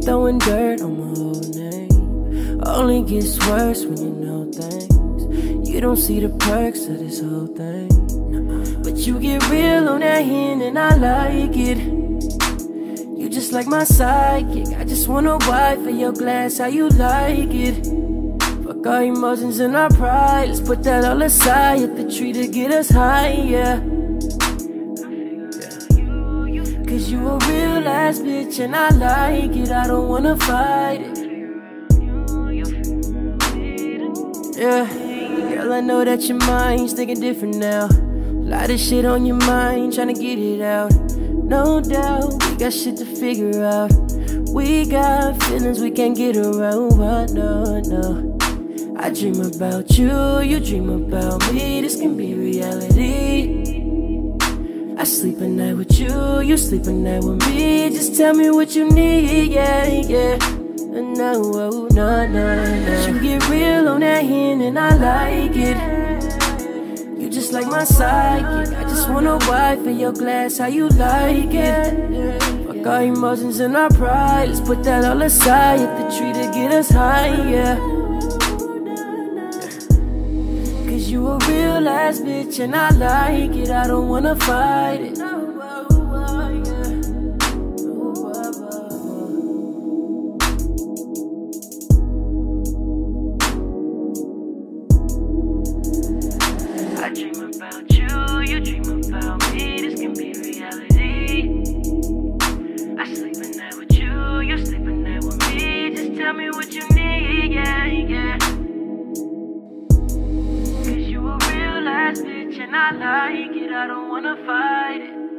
throwing dirt on my whole name. Only gets worse when you know things. You don't see the perks of this whole thing. But you get real on that Henny and I like it. You just like my psychic I just wanna wipe for your glass, how you like it. Fuck our emotions and our pride. Let's put that all aside. Hit the tree to get us higher. Cause you a real ass bitch and I like it. I don't wanna fight it. Yeah, girl, I know that your mind's thinking different now. Lot of shit on your mind, trying to get it out. No doubt, we got shit to figure out. We got feelings we can't get around. But no, no. I dream about you, you dream about me. This can be reality. I sleep at night with you, you sleep at night with me. Just tell me what you need, yeah, yeah. No, no, no, no. You get real on that Henny and I like it. You just like my sidekick. I just wanna wipe in your glass, how you like it. Fuck our emotions and our pride. Let's put that all aside. Hit the tree to get us higher. Cause you a real ass bitch and I like it. I don't wanna fight it. I dream about you, you dream about me. This can be reality. I sleep with you, you sleep with me. Just tell me what you need, I like it. I don't wanna fight it.